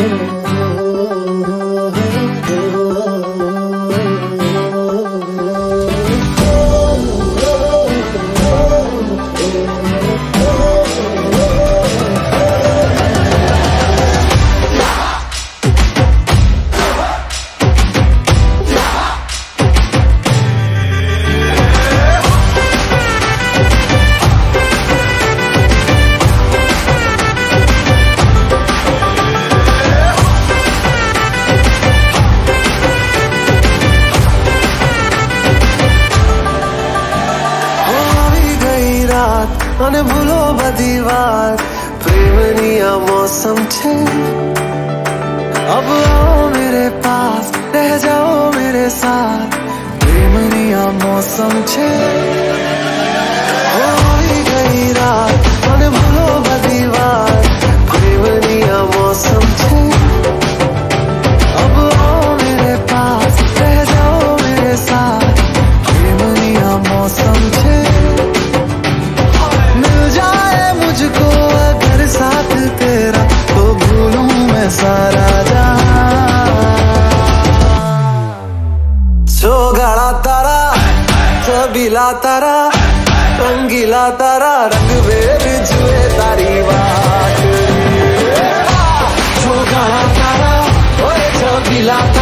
amor. अने भूलो बदीवार प्रेमनिया मौसम छे। अब आओ मेरे पास, रह जाओ मेरे साथ। प्रेम प्रेमनिया मौसम छे। छो गाड़ा तारा छबीला तारा, रंगीला तारा, रंग बेर जुए तारी बात छो गाड़ा तारा, ओए तारा।